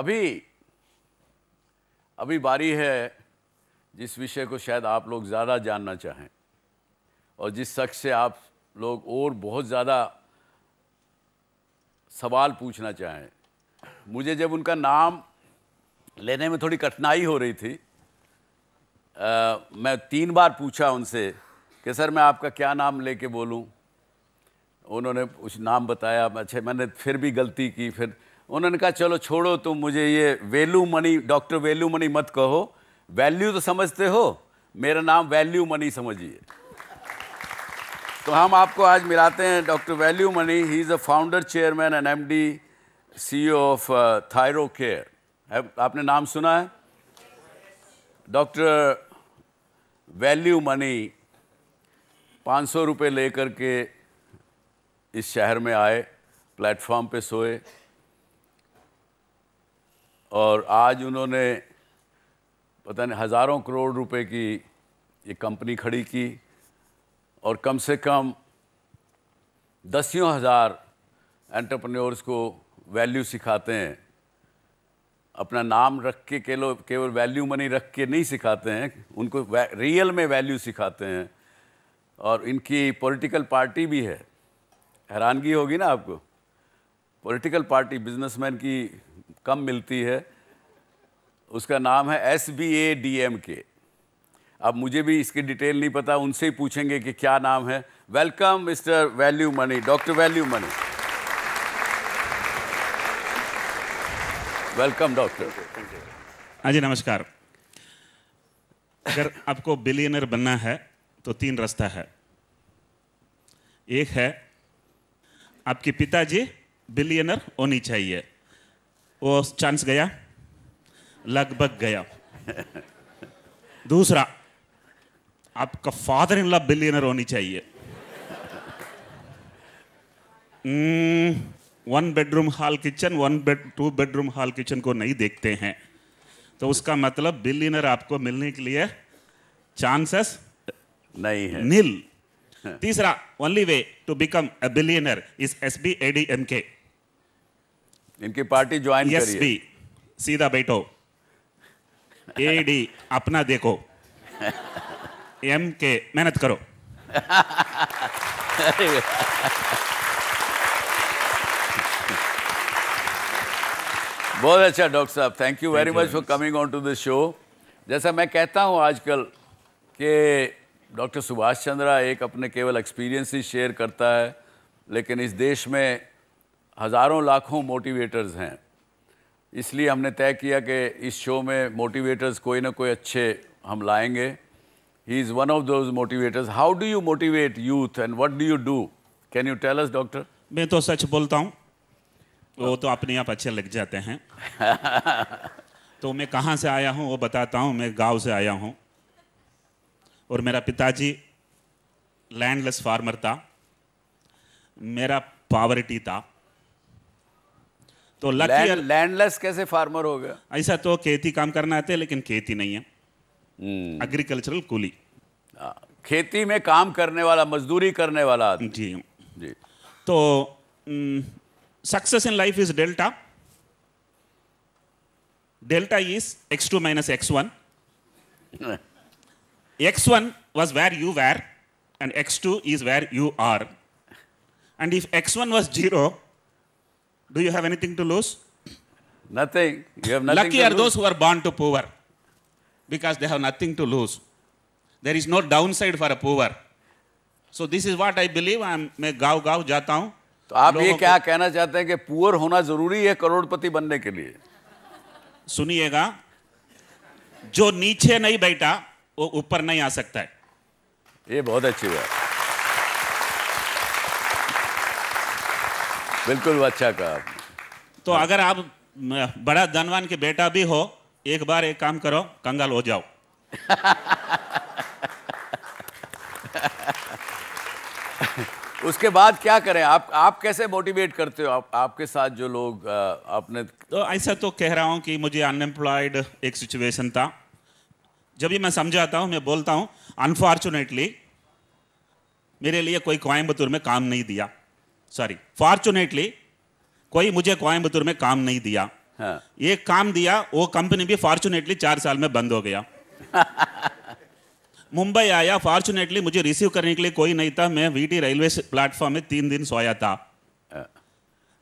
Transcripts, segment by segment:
अभी अभी बारी है जिस विषय को शायद आप लोग ज़्यादा जानना चाहें और जिस शख्स से आप लोग और बहुत ज़्यादा सवाल पूछना चाहें। मुझे जब उनका नाम लेने में थोड़ी कठिनाई हो रही थी आ, मैं तीन बार पूछा उनसे कि सर मैं आपका क्या नाम लेके बोलूँ? उन्होंने उस नाम बताया अच्छा मैंने फिर भी गलती की फिर उन्होंने कहा, चलो छोड़ो, तुम मुझे ये Velumani, doctor Velumani मत कहो। वैल्यू तो समझते हो, मेरा नाम वैल्यू मनी समझिए। तो हम आपको आज मिलाते हैं doctor Velumani. He is a founder chairman and M D C of Thyrocare आपने नाम सुना है? डॉक्टर वैल्यू मनी पाँच सौ रुपये लेकर के इस शहर में आए, प्लेटफॉर्म पे सोए। और आज उन्होंने पता नहीं, हज़ारों करोड़ रुपए की ये कंपनी खड़ी की और कम से कम दसियों हज़ार एंटरप्रेन्योर्स को वैल्यू सिखाते हैं। अपना नाम रख के केवल केवल वैल्यू मनी रख के नहीं सिखाते हैं, उनको रियल में वैल्यू सिखाते हैं। और इनकी पॉलिटिकल पार्टी भी है। हैरानगी होगी ना आपको? पॉलिटिकल पार्टी, बिजनेसमैन की कम मिलती है। उसका नाम है S B A D M K अब मुझे भी इसकी डिटेल नहीं पता, उनसे ही पूछेंगे कि क्या नाम है। Welcome mister value money, doctor value money. Welcome, doctor. हाँ जी, नमस्कार। अगर आपको बिलियनर बनना है तो तीन रास्ता है। एक है, आपके पिताजी बिलियनर होनी चाहिए। वो चांस गया? लगभग गया। दूसरा आपका फादर इन लॉ बिलियनर होनी चाहिए। One bedroom hall kitchen one bed two bedroom hall kitchen को नहीं देखते हैं। तो उसका मतलब बिलियनर आपको मिलने के लिए चांसेस नहीं है। नील तीसरा only way to become a billionaire is S B A D M K इनकी पार्टी ज्वाइन एस करिए। सीधा बैठो। ए डी अपना देखो। एम के मेहनत करो। बहुत अच्छा डॉक्टर साहब। Thank you very much for coming on to this show जैसा मैं कहता हूँ आजकल कि डॉक्टर सुभाष चंद्रा एक अपने केवल एक्सपीरियंस ही शेयर करता है लेकिन इस देश में हज़ारों लाखों मोटिवेटर्स हैं। इसलिए हमने तय किया कि इस शो में मोटिवेटर्स कोई ना कोई अच्छे हम लाएँगे। He is one of those motivators how do you motivate youth and what do you do can you tell us doctor मैं तो सच बोलता हूँ वो तो अपने आप अच्छे लग जाते हैं। तो मैं कहाँ से आया हूँ वो बताता हूँ मैं गाँव से आया हूँ। और मेरा पिताजी लैंडलेस फार्मर था। मेरा पावर्टी था। तो लकी लैंडलेस कैसे फार्मर हो गया? ऐसा तो खेती काम करना आते लेकिन खेती नहीं है। एग्रीकल्चरल कूली हाँ, खेती में काम करने वाला मजदूरी करने वाला जी। जी। तो success in life is delta delta is x2 minus x1 x1 was where you were and x2 is where you are and if x1 was 0 do you have anything to lose nothing you have nothing lucky to are lose. those who are born to poor because they have nothing to lose there is no downside for a poor so this is what i believe i'm मैं गाँव गाँव जाता हूँ तो आप ये क्या कहना चाहते हैं कि पुअर होना ज़रूरी है करोड़पति बनने के लिए सुनिएगा जो नीचे नहीं बैठा वो ऊपर नहीं आ सकता है ये बहुत अच्छी बात बिल्कुल अच्छा कहा। तो अगर आप बड़ा धनवान के बेटा भी हो एक बार एक काम करो कंगाल हो जाओ। उसके बाद क्या करें? आप आप कैसे मोटिवेट करते हो? आप आपके साथ जो लोग आ, आपने तो ऐसा तो कह रहा हूँ कि मुझे अनएम्प्लॉयड एक सिचुएशन था। जब भी मैं समझाता हूँ मैं बोलता हूँ अनफॉर्चुनेटली मेरे लिए कोई कोयम्बतूर में काम नहीं दिया। सॉरी फॉर्चुनेटली कोई मुझे कोयम्बतूर में काम नहीं दिया। हाँ। एक काम दिया वो कंपनी भी फॉर्चुनेटली चार साल में बंद हो गया। मुंबई आया फॉर्चुनेटली मुझे रिसीव करने के लिए कोई नहीं था। मैं वीटी रेलवे प्लेटफॉर्म में तीन दिन सोया था। हाँ।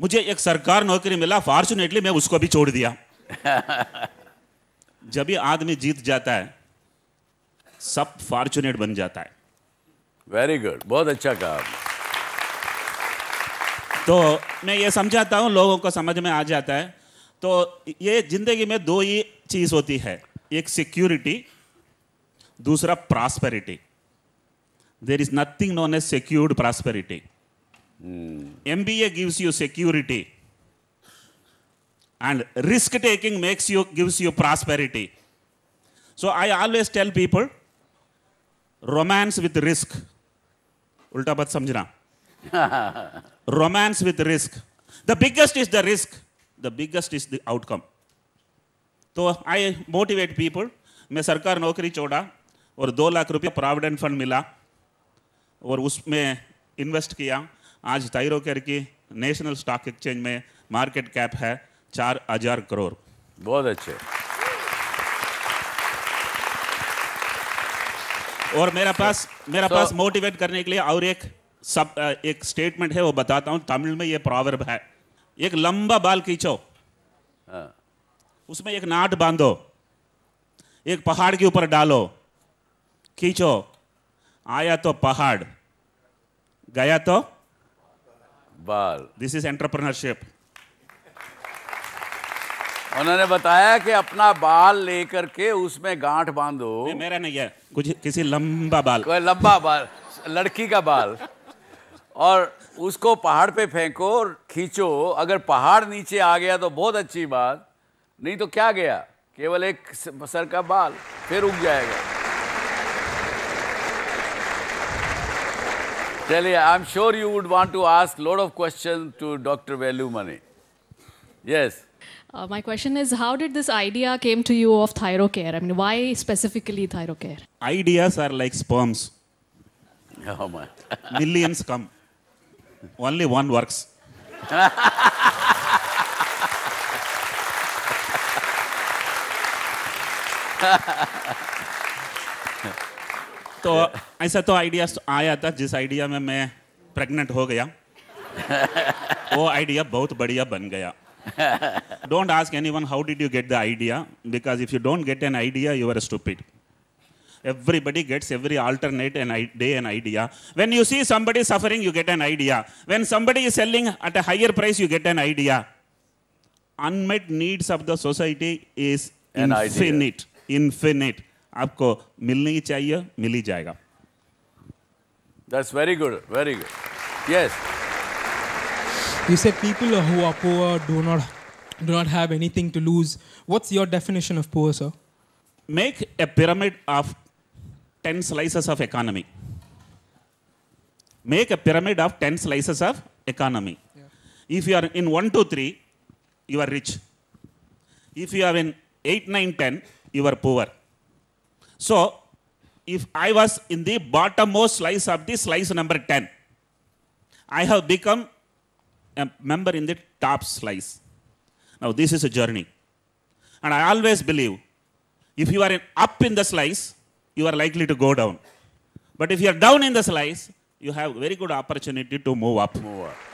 मुझे एक सरकार नौकरी मिला फॉर्चुनेटली मैं उसको भी छोड़ दिया। जब भी आदमी जीत जाता है सब फॉर्चुनेट बन जाता है। वेरी गुड बहुत अच्छा कहा तो मैं ये समझाता हूँ लोगों को समझ में आ जाता है। तो ये ज़िंदगी में दो ही चीज़ होती है एक सिक्योरिटी दूसरा prosperity there is nothing known a secured prosperity M B A gives you security and risk taking makes you gives you prosperity so I always tell people romance with risk उल्टा बात समझना। romance with risk. The biggest is the risk. The biggest is the outcome. तो I motivate people मैं सरकार नौकरी छोड़ा और दो लाख रुपया प्रोविडेंट फंड मिला और उसमें इन्वेस्ट किया। आज थायरो केयर की नेशनल स्टॉक एक्सचेंज में मार्केट कैप है चार हज़ार करोड़। बहुत अच्छे। और मेरा पास मेरा So- पास मोटिवेट करने के लिए और एक सब एक स्टेटमेंट है वो बताता हूँ तमिल में ये प्रॉवर्ब है। एक लंबा बाल खींचो। हाँ। उसमें एक नाट बांधो। एक पहाड़ के ऊपर डालो। खींचो। आया तो पहाड़ गया तो बाल। दिस इज़ एंटरप्रेन्योरशिप उन्होंने बताया कि अपना बाल लेकर के उसमें गांठ बांधो। मेरा नहीं है। कुछ किसी लंबा बाल। कोई लंबा बाल लड़की का बाल। और उसको पहाड़ पे फेंको और खींचो अगर पहाड़ नीचे आ गया तो बहुत अच्छी बात नहीं तो क्या गया केवल एक सर का बाल फिर उग जाएगा चलिए I am sure you would want to ask lot of question to doctor value money yes Uh, my question is, how did this idea came to you of ThyroCare? I mean, why specifically ThyroCare? ideas are like sperms Oh my. millions come only one works. तो ऐसा तो idea आया था, जिस idea में मैं pregnant हो गया, वो आइडिया बहुत बढ़िया बन गया। Don't ask anyone how did you get the idea because if you don't get an idea you are stupid everybody gets every alternate an i- day an idea when you see somebody suffering you get an idea when somebody is selling at a higher price you get an idea unmet needs of the society is An idea. infinite infinite आपको मिलनी ही चाहिए मिल ही जाएगा that's very good very good yes You said people who are poor do not do not have anything to lose. What's your definition of poor, sir? make a pyramid of 10 slices of economy. Make a pyramid of 10 slices of economy. If you are in 1 2 3 you are rich. If you are in 8 9 10 you are poor. So if i was in the bottommost slice of the slice number 10 i have become a member in the top slice. Now this is a journey. And i always believe if you are in, up in the slice, you are likely to go down. But if you are down in the slice, you have very good opportunity to move up. Move on.